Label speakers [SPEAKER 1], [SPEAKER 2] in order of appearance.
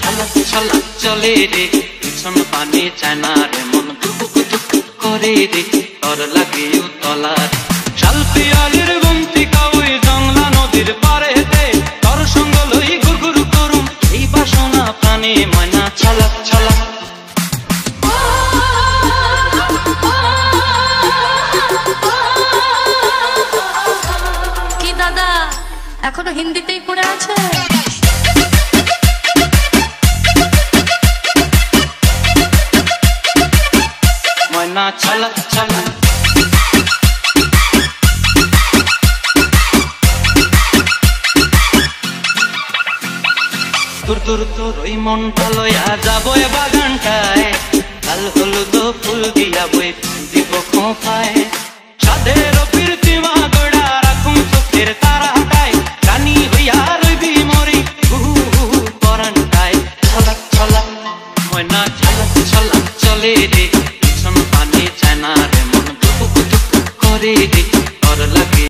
[SPEAKER 1] ছলাক ছলাক চলে রে। পিছন পানি চায় না রে, মন দুপুক দুপুক করে রে। তর লাগে তলার। শাল পিয়ালির গুমতি নদীর পারে তর সঙ্গ লই গুরগুর করুম, এই বাসনা প্রাণে ময়না ছলাক ছলাক
[SPEAKER 2] কি দাদা, এখনও হিন্দিতেই পড়ে আছে?
[SPEAKER 1] ময়না ছলাক ছলাক দূর দূর তোর, ওই মনটা লইয়া যাব এ বাগানটায়। লাল, হলুদ ফুল দিয়া বই দিব খোঁপায়। সাধের প্রীতিমা গোড়া রাখুন চোখের তারাটায়। রানী হইয়া রইবি মরি, হু হু পরানটায়। ছলাক ছলাক ময়না ছলাক চলে রে। मोरे और लगे